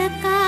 かか